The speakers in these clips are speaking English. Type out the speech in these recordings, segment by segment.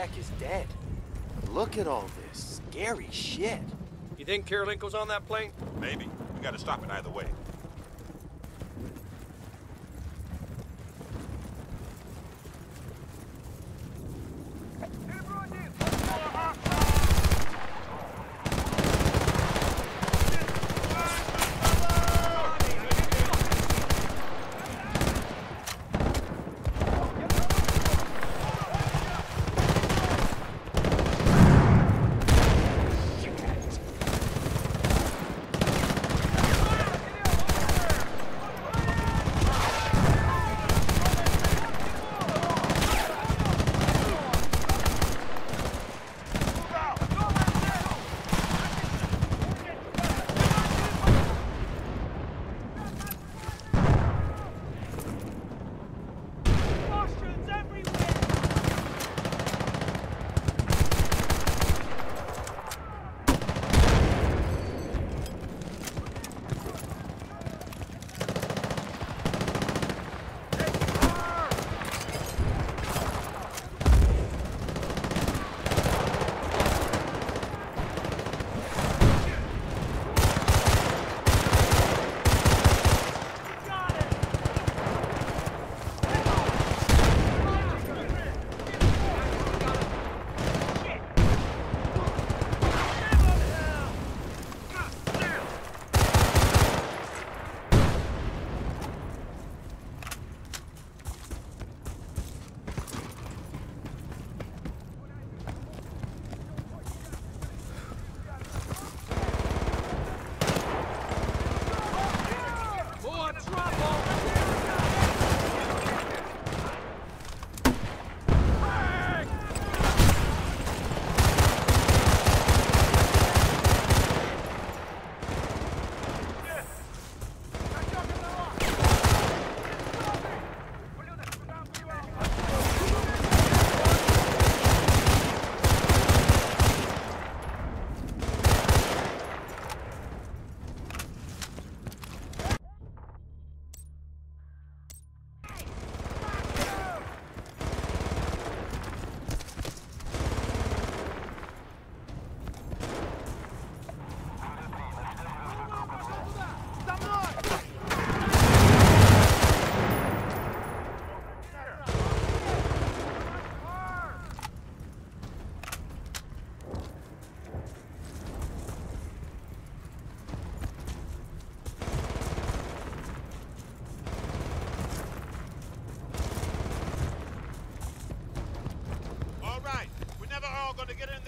tech is dead. Look at all this scary shit. You think Kirilenko's on that plane? Maybe. We gotta stop it either way.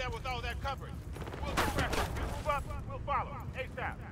There with all that coverage. We'll get pressure. You move up, we'll follow. ASAP.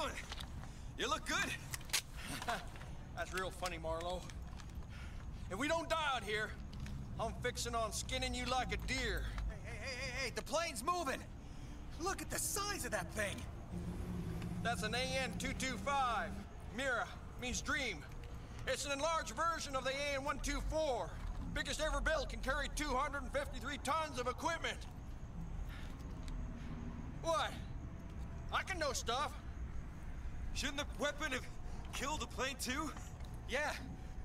Doing? You look good. That's real funny, Marlowe. If we don't die out here, I'm fixing on skinning you like a deer. Hey, hey, hey, hey, hey, the plane's moving! Look at the size of that thing! That's an AN-225. Mriya means dream. It's an enlarged version of the AN-124. Biggest ever built, can carry 253 tons of equipment. What? I can know stuff. Shouldn't the weapon have killed the plane too? Yeah,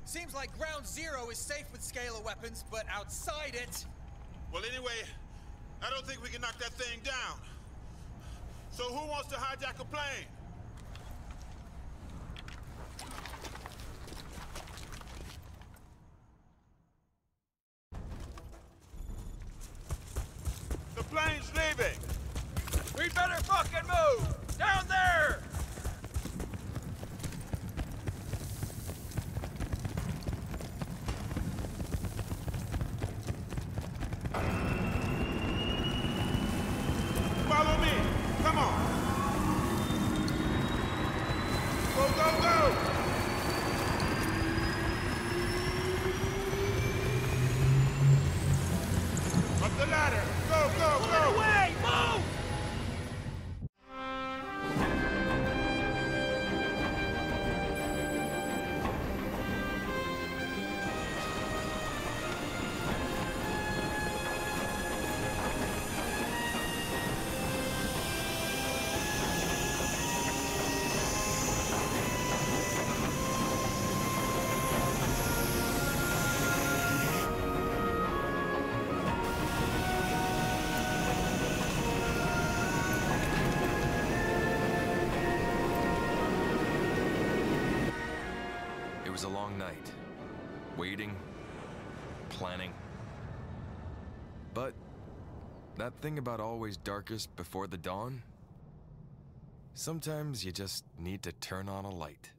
Seems like ground zero is safe with scalar weapons, but outside it... Well, anyway, I don't think we can knock that thing down. So who wants to hijack a plane? The plane's leaving! We better fucking move! Down there! Follow me! Come on! Go, go, was a long night. Waiting, planning. But that thing about always darkest before the dawn? Sometimes you just need to turn on a light.